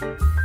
you